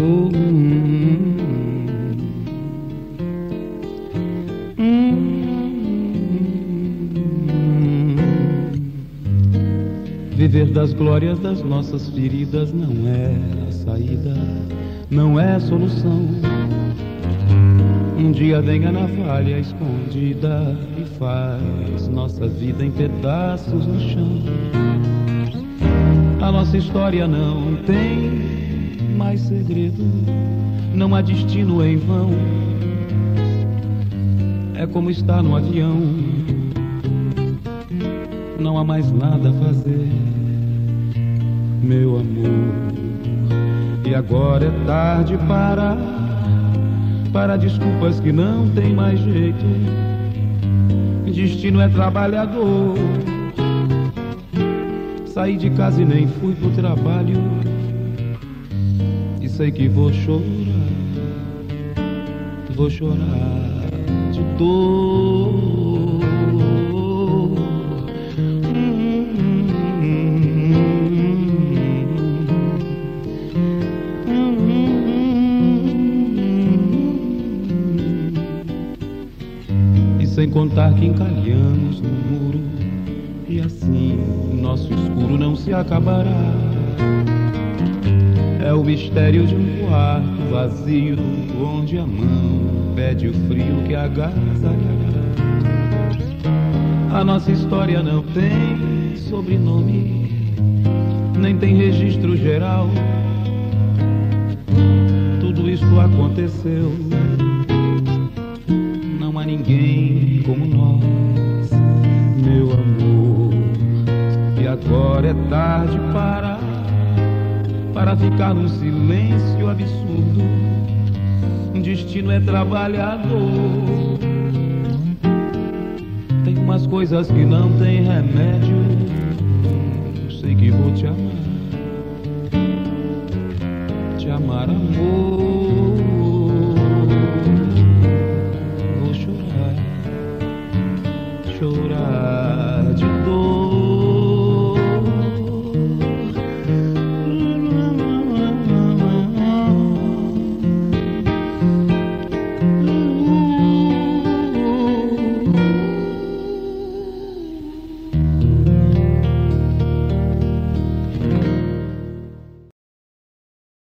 Hum, Viver das glórias das nossas feridas não é a saída, não é a solução. Um dia vem a navalha escondida e faz nossa vida em pedaços no chão. A nossa história não tem mais segredo, não há destino em vão. É como estar no avião, não há mais nada a fazer, meu amor. E agora é tarde para para desculpas que não tem mais jeito. Destino é trabalhador Saí de casa e nem fui pro trabalho. Sei que vou chorar, vou chorar de dor. E sem contar que encalhamos no muro e assim nosso escuro não se acabará. É o mistério de um quarto vazio, onde a mão pede o frio que agasalhará. A nossa história não tem sobrenome, nem tem registro geral. Tudo isto aconteceu, não há ninguém como nós, meu amor. E agora é tarde para para ficar num silêncio absurdo. Destino é trabalhador. Tem umas coisas que não tem remédio. Sei que vou te amar, te amar, amor.